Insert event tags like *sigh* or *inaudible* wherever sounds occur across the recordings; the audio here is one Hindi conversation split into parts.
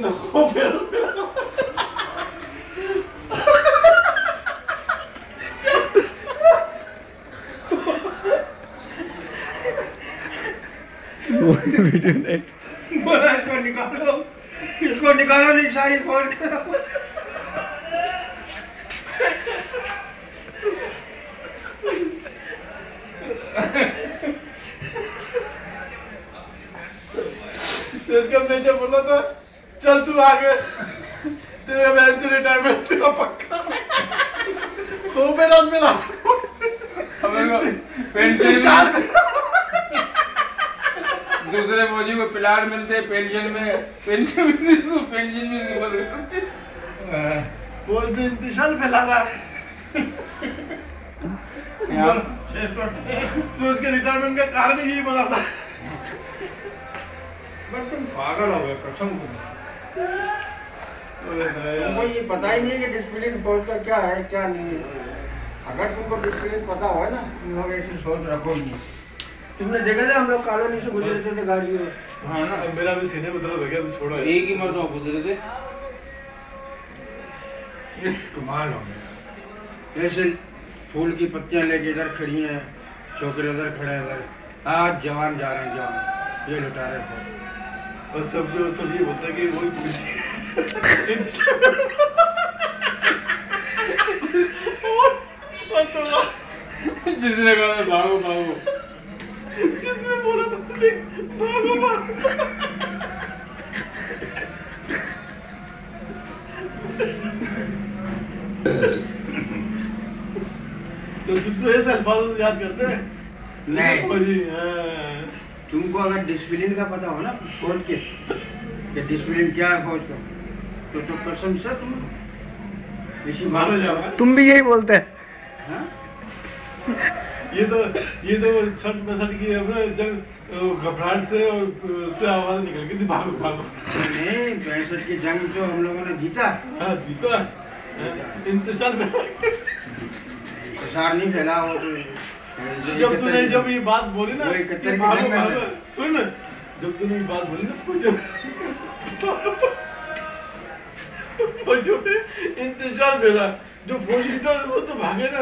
नको फिर वीडियो बोला इसको निकालो इसको निकालो नहीं सारी खोल के तो इसका मैंने बोला था चल तू आगे। तेरा मैं तो रिटायरमेंट तेरा पक्का। तो मेरा मेरा में दूसरे फौजी को प्लाट मिलते पेंशन में। पेंशन भी पेंशन निकल वो भी इंतज़ार फैला रहा। है तो उसके रिटायरमेंट का कारण ही यही बना था। बस तुम पागल हो गए कसम तुमको ये पता ही नहीं है कि डिसिप्लिन फोर्स का क्या है क्या नहीं है। अगर तुमको डिसिप्लिन पता हो ना तुम लोग ऐसी सोच रखो तुमने देखा था हम लोग कॉलोनी से गुजरते थे गाड़ी में? हाँ ना मेरा भी सीने में दर्द हो गया अभी छोड़ो। एक ही मरतबा गुजरे थे। कमाल हो गया। ऐसे फूल की पत्तियाँ लेके इधर खड़ी हैं छोकरे उधर खड़े हैं इधर। आज जवान जा रहे हैं जवान ये लुटा रहे थे और सब जो सब ये बोलता है कि वो और और जिसने कहा भागो भागो। किसने बोला था भागो भागो। तो तुझको ऐसे अल्फाज याद करते हैं नहीं। हाँ। तुमको अगर डिसिप्लिन का पता हो ना फौज के कि डिसिप्लिन क्या है फौज का तो तो कसम से तुम इसी मानो बात जाओ। तुम भी यही बोलते हैं। हाँ? ये तो ये तो में सट की अपने जब घबराहट से और उससे आवाज़ निकल गई थी भागो भागो। नहीं पैंसठ की जंग जो हम लोगों ने जीता। हाँ जीता। इंतज़ार में। प्रसार नहीं फैला वो तो- जब तूने जब ये बात बोली ना कि भागो भागो सुन। जब तूने ये बात बोली ना फौजों फौजों में इंतज़ार मेरा जो फौजी तो तो भागे ना।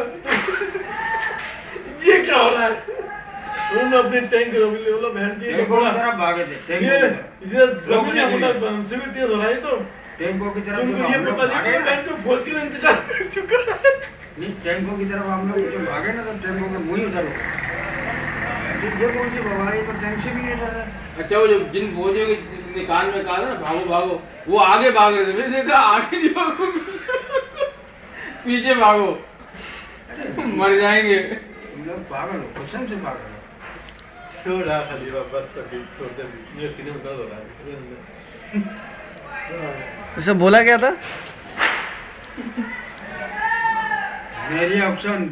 ये क्या हो रहा है? उन्होंने अपने टैंक रोक लिए बोला बहन जी ये की तरफ़ भागे थे ये ये ज़मीन के लिए। मतलब हमसे भी तेज हो रहा है तो। टेंपो की तरफ़ तुमको ये पता नहीं कि ना- मैं तो फौज के इंतज़ार कर चुका है। नहीं टेंपो की तरफ़ हम लोग जब भागे ना तो टेंपो के मुँह ही उधर तो ये कौन सी बवाली तो टैंक से भी नहीं डर रहा अच्छा वो जो जिन फौजियों के जिसने कान में कहा था ना भागो भागो वो आगे भाग रहे थे मैंने देखा आगे नहीं भागो पीछे भागो। मर जाएँगे। तुम लोग पागल हो कसम से पागल हो। छोड़ा खलीफा? बस अभी छोड़ दे ये सीने में दर्द हो रहा है। *laughs* उसे बोला क्या था? मेरी ऑप्शन